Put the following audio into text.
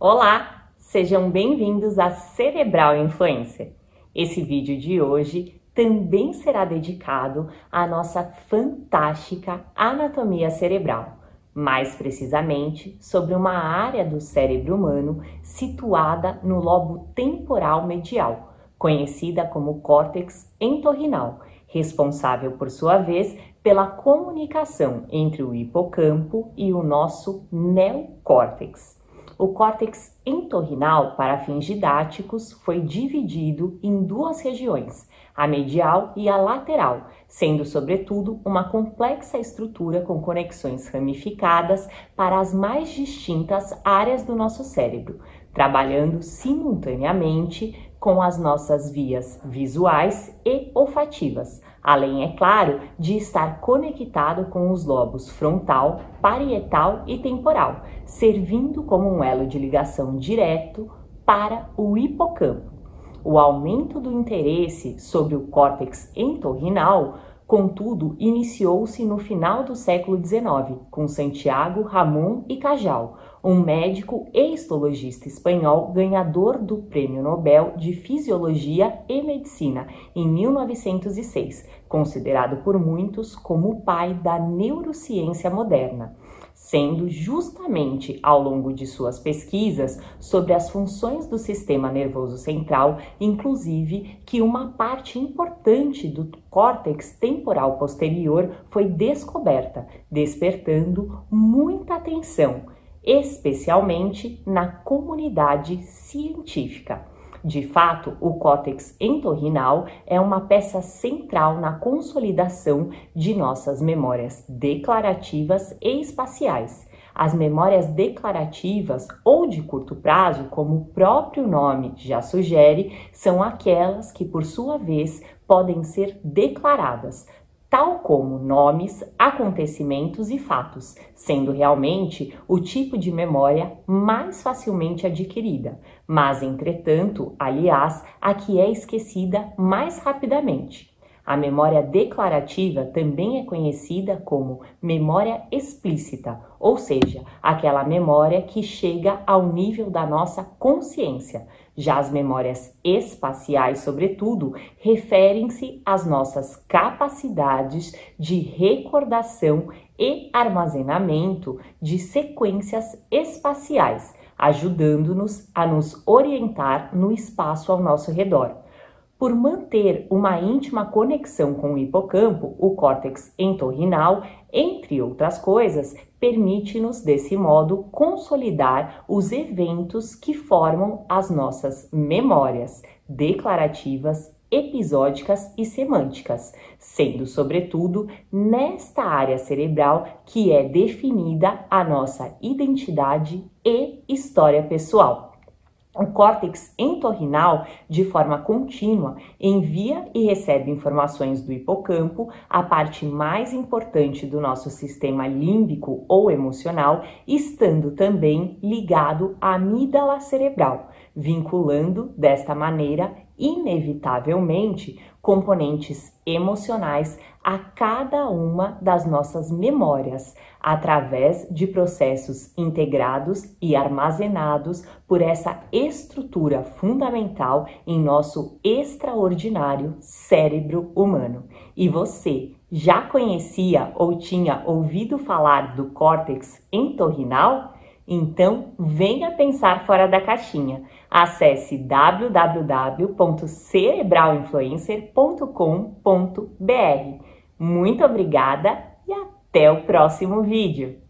Olá, sejam bem-vindos a Cerebral Influencer. Esse vídeo de hoje também será dedicado à nossa fantástica anatomia cerebral, mais precisamente sobre uma área do cérebro humano situada no lobo temporal medial, conhecida como córtex entorrinal, responsável por sua vez pela comunicação entre o hipocampo e o nosso neocórtex. O córtex entorrinal, para fins didáticos, foi dividido em duas regiões, a medial e a lateral, sendo, sobretudo, uma complexa estrutura com conexões ramificadas para as mais distintas áreas do nosso cérebro, trabalhando simultaneamente com as nossas vias visuais e olfativas, além, é claro, de estar conectado com os lobos frontal, parietal e temporal, servindo como um elo de ligação direto para o hipocampo. O aumento do interesse sobre o córtex entorrinal Contudo, iniciou-se no final do século XIX, com Santiago Ramon e Cajal, um médico e histologista espanhol ganhador do Prêmio Nobel de Fisiologia e Medicina em 1906, considerado por muitos como o pai da neurociência moderna sendo justamente ao longo de suas pesquisas sobre as funções do sistema nervoso central, inclusive, que uma parte importante do córtex temporal posterior foi descoberta, despertando muita atenção, especialmente na comunidade científica. De fato, o córtex entorrinal é uma peça central na consolidação de nossas memórias declarativas e espaciais. As memórias declarativas ou de curto prazo, como o próprio nome já sugere, são aquelas que, por sua vez, podem ser declaradas, tal como nomes, acontecimentos e fatos, sendo realmente o tipo de memória mais facilmente adquirida, mas, entretanto, aliás, a que é esquecida mais rapidamente. A memória declarativa também é conhecida como memória explícita, ou seja, aquela memória que chega ao nível da nossa consciência. Já as memórias espaciais, sobretudo, referem-se às nossas capacidades de recordação e armazenamento de sequências espaciais, ajudando-nos a nos orientar no espaço ao nosso redor. Por manter uma íntima conexão com o hipocampo, o córtex entorrinal, entre outras coisas, permite-nos, desse modo, consolidar os eventos que formam as nossas memórias declarativas, episódicas e semânticas, sendo, sobretudo, nesta área cerebral que é definida a nossa identidade e história pessoal. O córtex entorrinal, de forma contínua, envia e recebe informações do hipocampo, a parte mais importante do nosso sistema límbico ou emocional, estando também ligado à amígdala cerebral, vinculando desta maneira inevitavelmente componentes emocionais a cada uma das nossas memórias, através de processos integrados e armazenados por essa estrutura fundamental em nosso extraordinário cérebro humano. E você já conhecia ou tinha ouvido falar do córtex entorrinal? Então, venha pensar fora da caixinha. Acesse www.cerebralinfluencer.com.br. Muito obrigada e até o próximo vídeo!